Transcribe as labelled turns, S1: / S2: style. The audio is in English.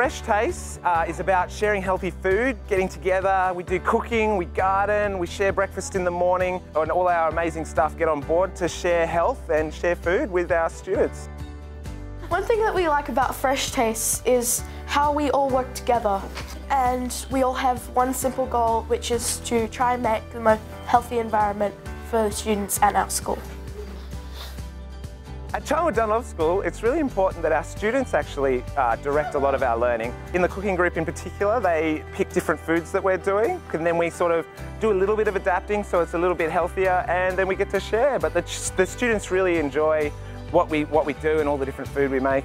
S1: Fresh Tastes uh, is about sharing healthy food, getting together. We do cooking, we garden, we share breakfast in the morning, and all our amazing staff get on board to share health and share food with our students.
S2: One thing that we like about Fresh Tastes is how we all work together and we all have one simple goal which is to try and make the most healthy environment for the students at our school.
S1: At Charnwood Dunlop School, it's really important that our students actually uh, direct a lot of our learning. In the cooking group in particular, they pick different foods that we're doing, and then we sort of do a little bit of adapting so it's a little bit healthier, and then we get to share. But the, the students really enjoy what we, what we do and all the different food we make.